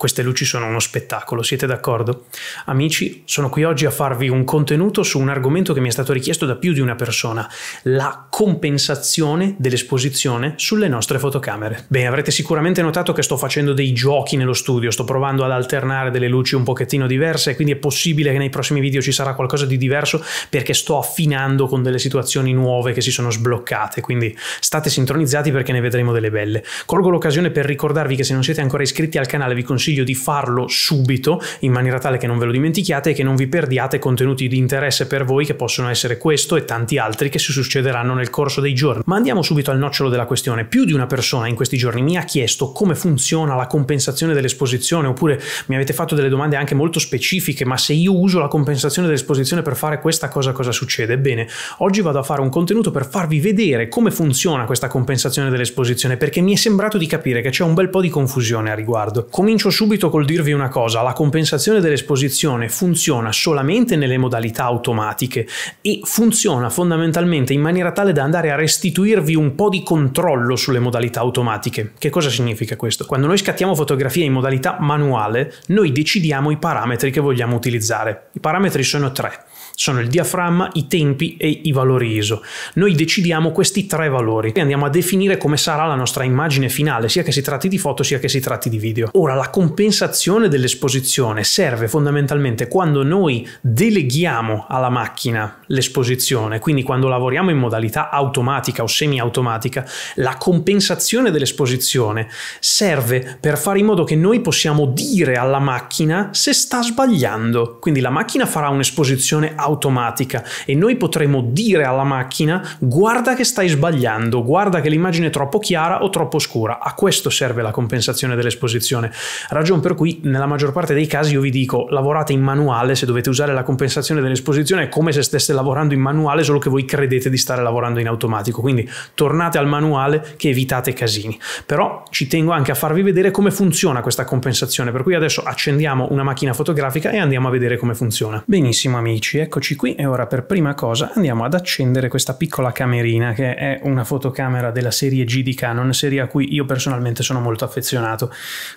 Queste luci sono uno spettacolo, siete d'accordo? Amici, sono qui oggi a farvi un contenuto su un argomento che mi è stato richiesto da più di una persona, la compensazione dell'esposizione sulle nostre fotocamere. Bene, avrete sicuramente notato che sto facendo dei giochi nello studio, sto provando ad alternare delle luci un pochettino diverse, quindi è possibile che nei prossimi video ci sarà qualcosa di diverso perché sto affinando con delle situazioni nuove che si sono sbloccate, quindi state sintonizzati perché ne vedremo delle belle. Colgo l'occasione per ricordarvi che se non siete ancora iscritti al canale vi consiglio consiglio di farlo subito in maniera tale che non ve lo dimentichiate e che non vi perdiate contenuti di interesse per voi che possono essere questo e tanti altri che si succederanno nel corso dei giorni. Ma andiamo subito al nocciolo della questione. Più di una persona in questi giorni mi ha chiesto come funziona la compensazione dell'esposizione oppure mi avete fatto delle domande anche molto specifiche, ma se io uso la compensazione dell'esposizione per fare questa cosa cosa succede? Bene, oggi vado a fare un contenuto per farvi vedere come funziona questa compensazione dell'esposizione perché mi è sembrato di capire che c'è un bel po' di confusione a riguardo. Comincio subito col dirvi una cosa, la compensazione dell'esposizione funziona solamente nelle modalità automatiche e funziona fondamentalmente in maniera tale da andare a restituirvi un po' di controllo sulle modalità automatiche. Che cosa significa questo? Quando noi scattiamo fotografia in modalità manuale, noi decidiamo i parametri che vogliamo utilizzare. I parametri sono tre sono il diaframma, i tempi e i valori ISO. Noi decidiamo questi tre valori e andiamo a definire come sarà la nostra immagine finale, sia che si tratti di foto sia che si tratti di video. Ora, la compensazione dell'esposizione serve fondamentalmente quando noi deleghiamo alla macchina l'esposizione, quindi quando lavoriamo in modalità automatica o semi-automatica, la compensazione dell'esposizione serve per fare in modo che noi possiamo dire alla macchina se sta sbagliando. Quindi la macchina farà un'esposizione automatica automatica e noi potremo dire alla macchina guarda che stai sbagliando, guarda che l'immagine è troppo chiara o troppo scura. A questo serve la compensazione dell'esposizione. Ragione per cui nella maggior parte dei casi io vi dico lavorate in manuale se dovete usare la compensazione dell'esposizione è come se stesse lavorando in manuale solo che voi credete di stare lavorando in automatico. Quindi tornate al manuale che evitate casini. Però ci tengo anche a farvi vedere come funziona questa compensazione, per cui adesso accendiamo una macchina fotografica e andiamo a vedere come funziona. Benissimo amici, ecco Eccoci qui e ora per prima cosa andiamo ad accendere questa piccola camerina che è una fotocamera della serie G di Canon, serie a cui io personalmente sono molto affezionato.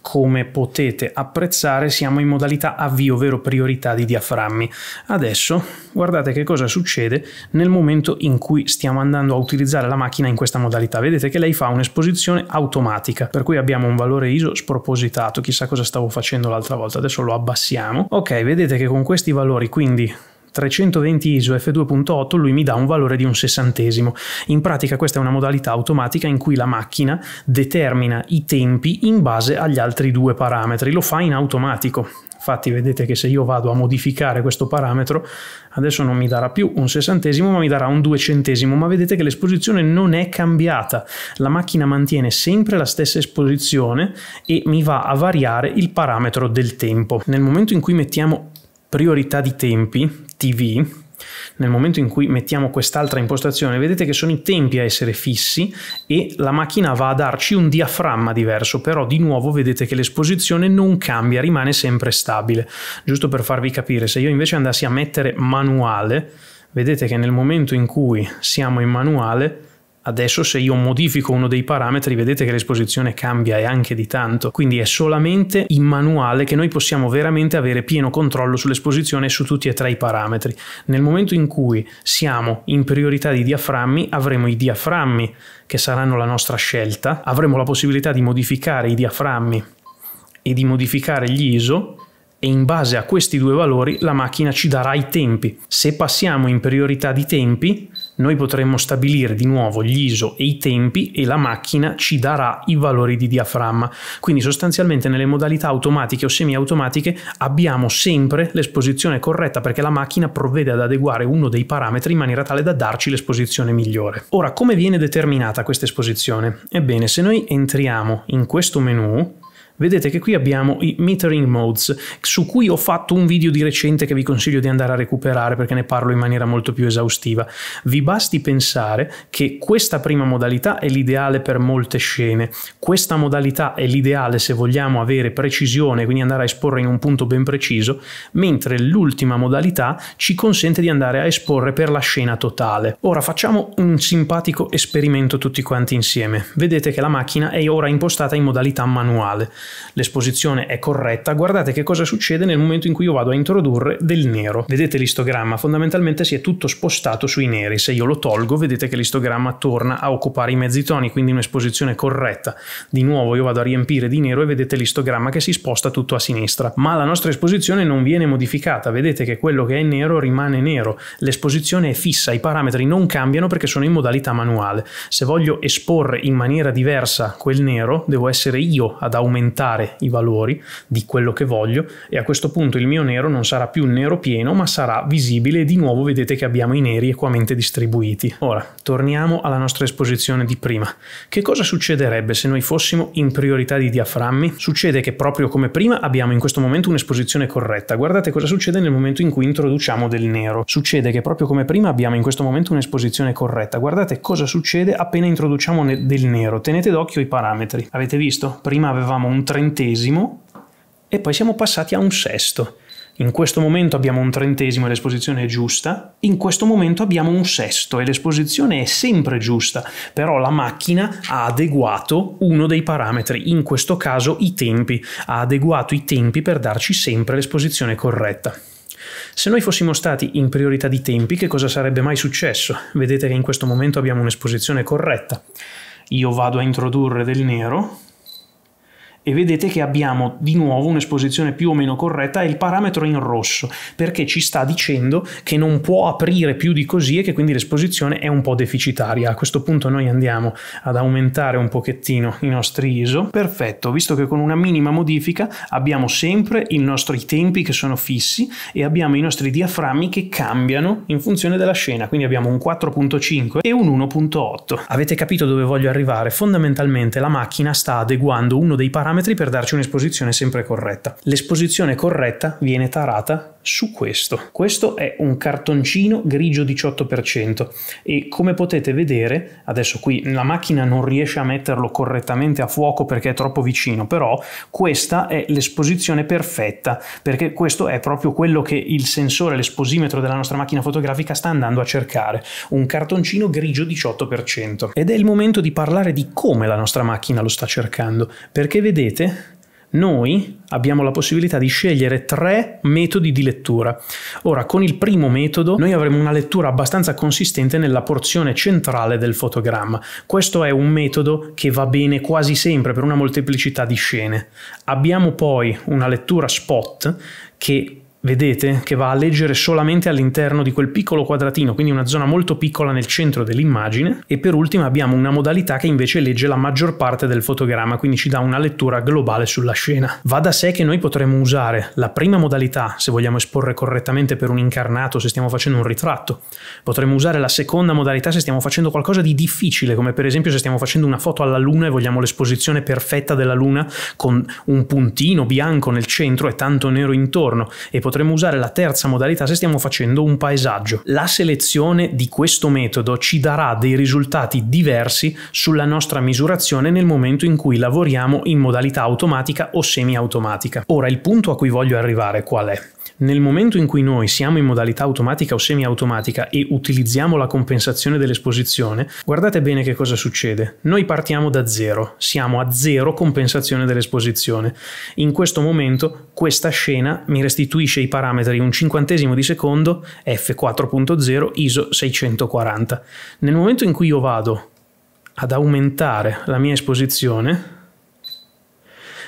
Come potete apprezzare siamo in modalità avvio, ovvero priorità di diaframmi. Adesso guardate che cosa succede nel momento in cui stiamo andando a utilizzare la macchina in questa modalità. Vedete che lei fa un'esposizione automatica, per cui abbiamo un valore ISO spropositato. Chissà cosa stavo facendo l'altra volta, adesso lo abbassiamo. Ok, vedete che con questi valori, quindi 320 ISO f2.8 lui mi dà un valore di un sessantesimo. In pratica questa è una modalità automatica in cui la macchina determina i tempi in base agli altri due parametri, lo fa in automatico. Infatti vedete che se io vado a modificare questo parametro adesso non mi darà più un sessantesimo ma mi darà un duecentesimo ma vedete che l'esposizione non è cambiata la macchina mantiene sempre la stessa esposizione e mi va a variare il parametro del tempo nel momento in cui mettiamo priorità di tempi, TV, nel momento in cui mettiamo quest'altra impostazione, vedete che sono i tempi a essere fissi e la macchina va a darci un diaframma diverso, però di nuovo vedete che l'esposizione non cambia, rimane sempre stabile. Giusto per farvi capire, se io invece andassi a mettere manuale, vedete che nel momento in cui siamo in manuale Adesso se io modifico uno dei parametri vedete che l'esposizione cambia e anche di tanto, quindi è solamente in manuale che noi possiamo veramente avere pieno controllo sull'esposizione e su tutti e tre i parametri. Nel momento in cui siamo in priorità di diaframmi avremo i diaframmi che saranno la nostra scelta, avremo la possibilità di modificare i diaframmi e di modificare gli ISO e in base a questi due valori la macchina ci darà i tempi. Se passiamo in priorità di tempi noi potremmo stabilire di nuovo gli ISO e i tempi e la macchina ci darà i valori di diaframma. Quindi sostanzialmente nelle modalità automatiche o semi-automatiche abbiamo sempre l'esposizione corretta perché la macchina provvede ad adeguare uno dei parametri in maniera tale da darci l'esposizione migliore. Ora, come viene determinata questa esposizione? Ebbene, se noi entriamo in questo menu, vedete che qui abbiamo i metering modes su cui ho fatto un video di recente che vi consiglio di andare a recuperare perché ne parlo in maniera molto più esaustiva. Vi basti pensare che questa prima modalità è l'ideale per molte scene, questa modalità è l'ideale se vogliamo avere precisione, quindi andare a esporre in un punto ben preciso, mentre l'ultima modalità ci consente di andare a esporre per la scena totale. Ora facciamo un simpatico esperimento tutti quanti insieme. Vedete che la macchina è ora impostata in modalità manuale. L'esposizione è corretta, guardate che cosa succede nel momento in cui io vado a introdurre del nero. Vedete l'istogramma? Fondamentalmente si è tutto spostato sui neri. Se io lo tolgo, vedete che l'istogramma torna a occupare i mezzi toni, quindi un'esposizione corretta. Di nuovo io vado a riempire di nero e vedete l'istogramma che si sposta tutto a sinistra. Ma la nostra esposizione non viene modificata, vedete che quello che è nero rimane nero. L'esposizione è fissa, i parametri non cambiano perché sono in modalità manuale. Se voglio esporre in maniera diversa quel nero, devo essere io ad aumentare i valori di quello che voglio e a questo punto il mio nero non sarà più nero pieno ma sarà visibile e di nuovo vedete che abbiamo i neri equamente distribuiti. Ora, torniamo alla nostra esposizione di prima. Che cosa succederebbe se noi fossimo in priorità di diaframmi? Succede che proprio come prima abbiamo in questo momento un'esposizione corretta. Guardate cosa succede nel momento in cui introduciamo del nero. Succede che proprio come prima abbiamo in questo momento un'esposizione corretta. Guardate cosa succede appena introduciamo del nero. Tenete d'occhio i parametri. Avete visto? Prima avevamo un trentesimo e poi siamo passati a un sesto. In questo momento abbiamo un trentesimo e l'esposizione è giusta, in questo momento abbiamo un sesto e l'esposizione è sempre giusta, però la macchina ha adeguato uno dei parametri, in questo caso i tempi, ha adeguato i tempi per darci sempre l'esposizione corretta. Se noi fossimo stati in priorità di tempi, che cosa sarebbe mai successo? Vedete che in questo momento abbiamo un'esposizione corretta. Io vado a introdurre del nero, e vedete che abbiamo di nuovo un'esposizione più o meno corretta e il parametro in rosso perché ci sta dicendo che non può aprire più di così e che quindi l'esposizione è un po' deficitaria. A questo punto noi andiamo ad aumentare un pochettino i nostri ISO. Perfetto, visto che con una minima modifica abbiamo sempre i nostri tempi che sono fissi e abbiamo i nostri diaframmi che cambiano in funzione della scena, quindi abbiamo un 4.5 e un 1.8. Avete capito dove voglio arrivare? Fondamentalmente la macchina sta adeguando uno dei parametri parametri per darci un'esposizione sempre corretta. L'esposizione corretta viene tarata su questo. Questo è un cartoncino grigio 18% e come potete vedere, adesso qui la macchina non riesce a metterlo correttamente a fuoco perché è troppo vicino, però questa è l'esposizione perfetta perché questo è proprio quello che il sensore, l'esposimetro della nostra macchina fotografica sta andando a cercare, un cartoncino grigio 18%. Ed è il momento di parlare di come la nostra macchina lo sta cercando, perché vedete noi abbiamo la possibilità di scegliere tre metodi di lettura. Ora, con il primo metodo noi avremo una lettura abbastanza consistente nella porzione centrale del fotogramma. Questo è un metodo che va bene quasi sempre per una molteplicità di scene. Abbiamo poi una lettura spot che Vedete che va a leggere solamente all'interno di quel piccolo quadratino, quindi una zona molto piccola nel centro dell'immagine e per ultimo abbiamo una modalità che invece legge la maggior parte del fotogramma, quindi ci dà una lettura globale sulla scena. Va da sé che noi potremmo usare la prima modalità se vogliamo esporre correttamente per un incarnato, se stiamo facendo un ritratto. Potremmo usare la seconda modalità se stiamo facendo qualcosa di difficile, come per esempio se stiamo facendo una foto alla luna e vogliamo l'esposizione perfetta della luna con un puntino bianco nel centro e tanto nero intorno e potremmo usare la terza modalità se stiamo facendo un paesaggio. La selezione di questo metodo ci darà dei risultati diversi sulla nostra misurazione nel momento in cui lavoriamo in modalità automatica o semi-automatica. Ora il punto a cui voglio arrivare qual è? Nel momento in cui noi siamo in modalità automatica o semi-automatica e utilizziamo la compensazione dell'esposizione, guardate bene che cosa succede. Noi partiamo da zero, siamo a zero compensazione dell'esposizione. In questo momento questa scena mi restituisce i parametri un cinquantesimo di secondo, f4.0, ISO 640. Nel momento in cui io vado ad aumentare la mia esposizione,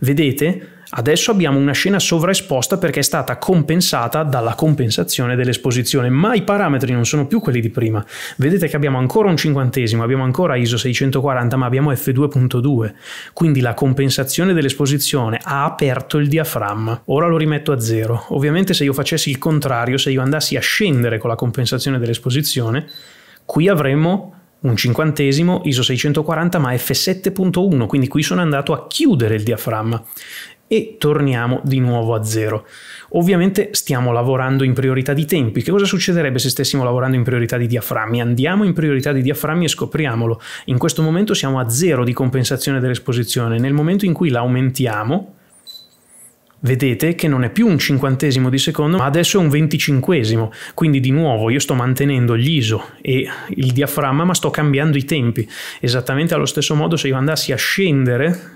vedete Adesso abbiamo una scena sovraesposta perché è stata compensata dalla compensazione dell'esposizione, ma i parametri non sono più quelli di prima. Vedete che abbiamo ancora un cinquantesimo, abbiamo ancora ISO 640, ma abbiamo f2.2. Quindi la compensazione dell'esposizione ha aperto il diaframma. Ora lo rimetto a zero. Ovviamente se io facessi il contrario, se io andassi a scendere con la compensazione dell'esposizione, qui avremmo un cinquantesimo ISO 640 ma f7.1 quindi qui sono andato a chiudere il diaframma e torniamo di nuovo a zero. Ovviamente stiamo lavorando in priorità di tempi. Che cosa succederebbe se stessimo lavorando in priorità di diaframmi? Andiamo in priorità di diaframmi e scopriamolo. In questo momento siamo a zero di compensazione dell'esposizione. Nel momento in cui la aumentiamo, vedete che non è più un cinquantesimo di secondo, ma adesso è un venticinquesimo. Quindi di nuovo io sto mantenendo l'ISO e il diaframma, ma sto cambiando i tempi. Esattamente allo stesso modo se io andassi a scendere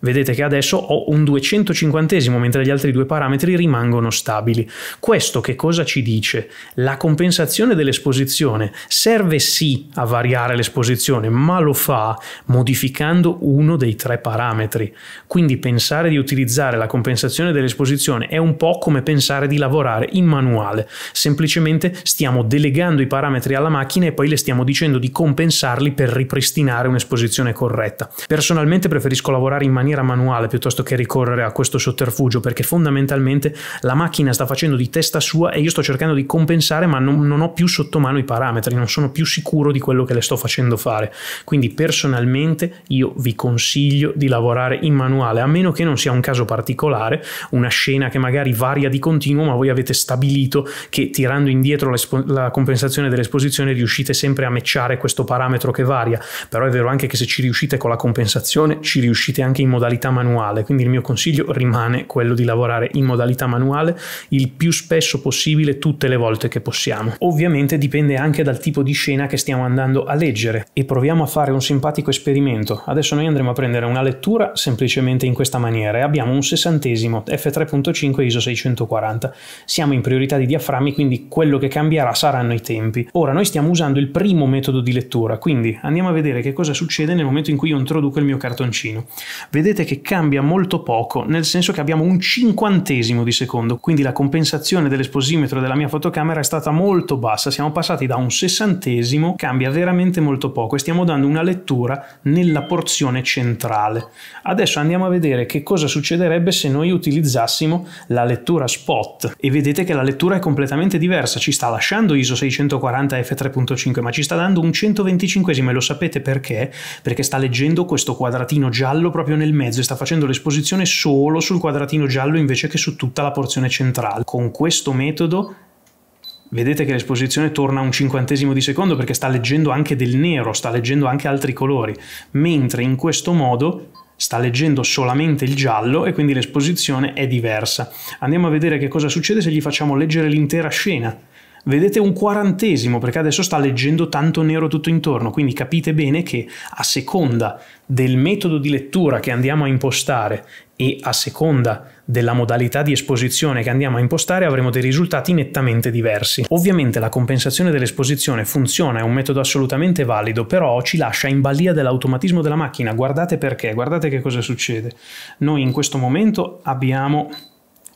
Vedete che adesso ho un 250 mentre gli altri due parametri rimangono stabili. Questo che cosa ci dice? La compensazione dell'esposizione serve sì a variare l'esposizione, ma lo fa modificando uno dei tre parametri. Quindi pensare di utilizzare la compensazione dell'esposizione è un po' come pensare di lavorare in manuale. Semplicemente stiamo delegando i parametri alla macchina e poi le stiamo dicendo di compensarli per ripristinare un'esposizione corretta. Personalmente preferisco lavorare in maniera manuale piuttosto che ricorrere a questo sotterfugio perché fondamentalmente la macchina sta facendo di testa sua e io sto cercando di compensare ma non, non ho più sotto mano i parametri, non sono più sicuro di quello che le sto facendo fare. Quindi personalmente io vi consiglio di lavorare in manuale a meno che non sia un caso particolare, una scena che magari varia di continuo ma voi avete stabilito che tirando indietro la compensazione dell'esposizione riuscite sempre a matchare questo parametro che varia, però è vero anche che se ci riuscite con la compensazione ci riuscite anche in modalità manuale, quindi il mio consiglio rimane quello di lavorare in modalità manuale il più spesso possibile tutte le volte che possiamo. Ovviamente dipende anche dal tipo di scena che stiamo andando a leggere e proviamo a fare un simpatico esperimento. Adesso noi andremo a prendere una lettura semplicemente in questa maniera e abbiamo un sessantesimo f3.5 ISO 640. Siamo in priorità di diaframmi, quindi quello che cambierà saranno i tempi. Ora noi stiamo usando il primo metodo di lettura, quindi andiamo a vedere che cosa succede nel momento in cui io introduco il mio cartoncino. Vedete che cambia molto poco, nel senso che abbiamo un cinquantesimo di secondo, quindi la compensazione dell'esposimetro della mia fotocamera è stata molto bassa, siamo passati da un sessantesimo, cambia veramente molto poco e stiamo dando una lettura nella porzione centrale. Adesso andiamo a vedere che cosa succederebbe se noi utilizzassimo la lettura spot e vedete che la lettura è completamente diversa, ci sta lasciando ISO 640 f3.5 ma ci sta dando un 125 e lo sapete perché? Perché sta leggendo questo quadratino giallo proprio nel mezzo e sta facendo l'esposizione solo sul quadratino giallo invece che su tutta la porzione centrale. Con questo metodo vedete che l'esposizione torna a un cinquantesimo di secondo perché sta leggendo anche del nero, sta leggendo anche altri colori, mentre in questo modo sta leggendo solamente il giallo e quindi l'esposizione è diversa. Andiamo a vedere che cosa succede se gli facciamo leggere l'intera scena vedete un quarantesimo perché adesso sta leggendo tanto nero tutto intorno, quindi capite bene che a seconda del metodo di lettura che andiamo a impostare e a seconda della modalità di esposizione che andiamo a impostare avremo dei risultati nettamente diversi. Ovviamente la compensazione dell'esposizione funziona, è un metodo assolutamente valido, però ci lascia in balia dell'automatismo della macchina. Guardate perché, guardate che cosa succede. Noi in questo momento abbiamo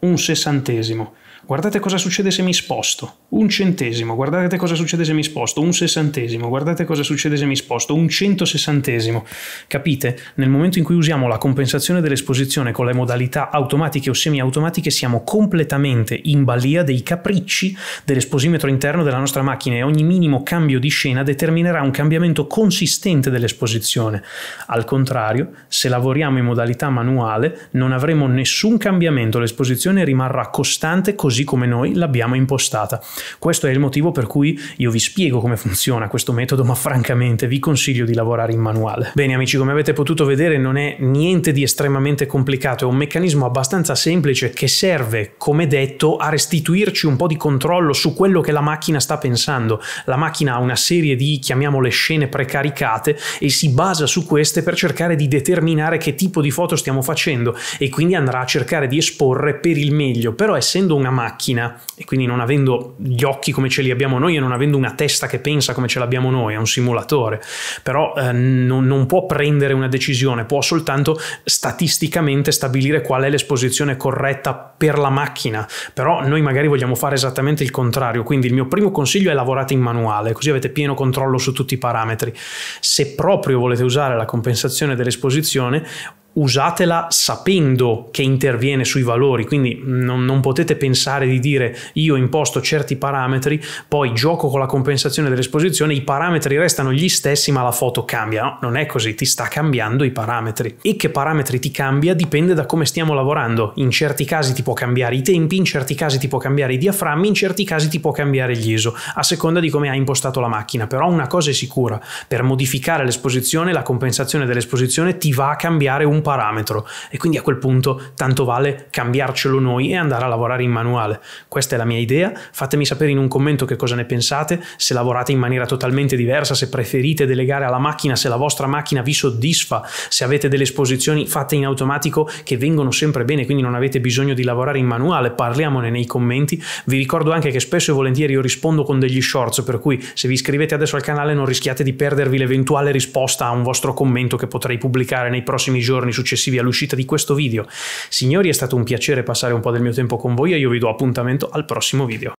un sessantesimo. Guardate cosa succede se mi sposto. Un centesimo. Guardate cosa succede se mi sposto. Un sessantesimo. Guardate cosa succede se mi sposto. Un centosessantesimo. Capite? Nel momento in cui usiamo la compensazione dell'esposizione con le modalità automatiche o semiautomatiche siamo completamente in balia dei capricci dell'esposimetro interno della nostra macchina e ogni minimo cambio di scena determinerà un cambiamento consistente dell'esposizione. Al contrario, se lavoriamo in modalità manuale non avremo nessun cambiamento, l'esposizione rimarrà costante così così come noi l'abbiamo impostata. Questo è il motivo per cui io vi spiego come funziona questo metodo, ma francamente vi consiglio di lavorare in manuale. Bene amici, come avete potuto vedere non è niente di estremamente complicato, è un meccanismo abbastanza semplice che serve, come detto, a restituirci un po' di controllo su quello che la macchina sta pensando. La macchina ha una serie di, chiamiamole, scene precaricate e si basa su queste per cercare di determinare che tipo di foto stiamo facendo e quindi andrà a cercare di esporre per il meglio. Però essendo una macchina macchina. E quindi non avendo gli occhi come ce li abbiamo noi e non avendo una testa che pensa come ce l'abbiamo noi, è un simulatore, però eh, non, non può prendere una decisione, può soltanto statisticamente stabilire qual è l'esposizione corretta per la macchina, però noi magari vogliamo fare esattamente il contrario, quindi il mio primo consiglio è lavorate in manuale, così avete pieno controllo su tutti i parametri. Se proprio volete usare la compensazione dell'esposizione, usatela sapendo che interviene sui valori, quindi non, non, potete pensare di dire io imposto certi parametri, poi gioco con la compensazione dell'esposizione, i parametri restano gli stessi ma la foto cambia, no, non è così, ti sta cambiando i parametri. E che parametri ti cambia dipende da come stiamo lavorando, in certi casi ti può cambiare i tempi, in certi casi ti può cambiare i diaframmi, in certi casi ti può cambiare gli ISO, a seconda di come hai impostato la macchina, però una cosa è sicura, per modificare l'esposizione, la compensazione dell'esposizione ti va a cambiare un parametro e quindi a quel punto tanto vale cambiarcelo noi e andare a lavorare in manuale. Questa è la mia idea, fatemi sapere in un commento che cosa ne pensate, se lavorate in maniera totalmente diversa, se preferite delegare alla macchina, se la vostra macchina vi soddisfa, se avete delle esposizioni fatte in automatico che vengono sempre bene, quindi non avete bisogno di lavorare in manuale, parliamone nei commenti. Vi ricordo anche che spesso e volentieri io rispondo con degli shorts, per cui se vi iscrivete adesso al canale non rischiate di perdervi l'eventuale risposta a un vostro commento che potrei pubblicare nei prossimi giorni successivi all'uscita di questo video. Signori, è stato un piacere passare un po' del mio tempo con voi e io vi do appuntamento al prossimo video.